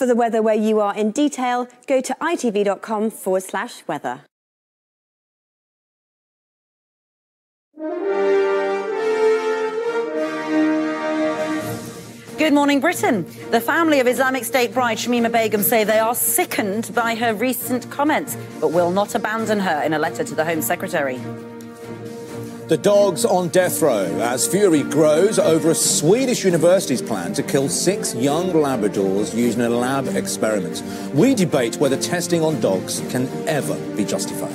For the weather where you are in detail, go to itv.com forward slash weather. Good morning, Britain. The family of Islamic State bride Shamima Begum say they are sickened by her recent comments, but will not abandon her in a letter to the Home Secretary. The dog's on death row as fury grows over a Swedish university's plan to kill six young Labradors using a lab experiment. We debate whether testing on dogs can ever be justified.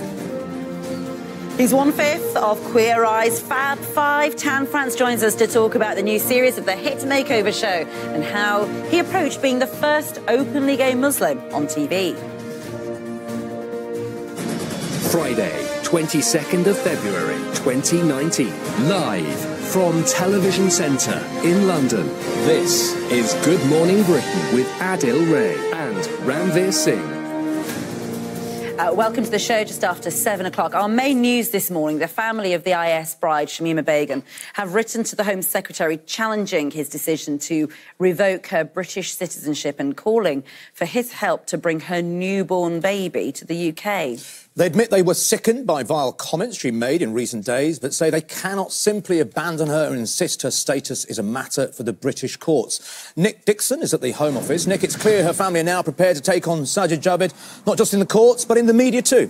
He's one fifth of Queer Eye's Fab Five. Tan France joins us to talk about the new series of the Hit Makeover Show and how he approached being the first openly gay Muslim on TV. Friday, 22nd of February 2019, live from Television Centre in London. This is Good Morning Britain with Adil Ray and Ranvir Singh. Uh, welcome to the show just after seven o'clock. Our main news this morning the family of the IS bride, Shamima Begum, have written to the Home Secretary challenging his decision to revoke her British citizenship and calling for his help to bring her newborn baby to the UK. They admit they were sickened by vile comments she made in recent days, but say they cannot simply abandon her and insist her status is a matter for the British courts. Nick Dixon is at the Home Office. Nick, it's clear her family are now prepared to take on Sajid Javid, not just in the courts, but in the media too.